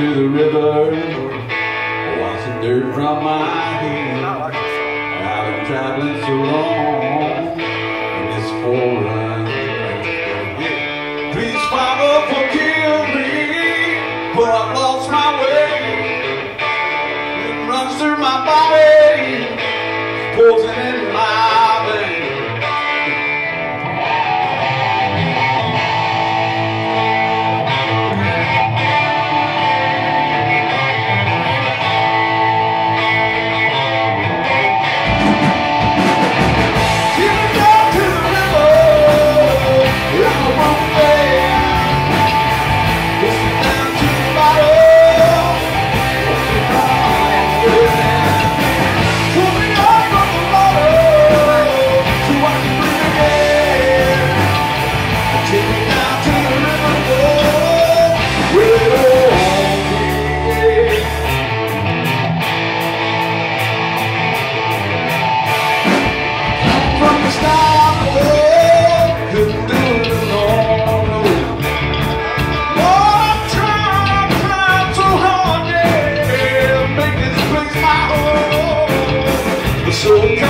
to the river, wash the dirt from my head. I've been traveling so long in this forerun. Please, Father, forgive me, but I've lost my way. It runs through my body, poison so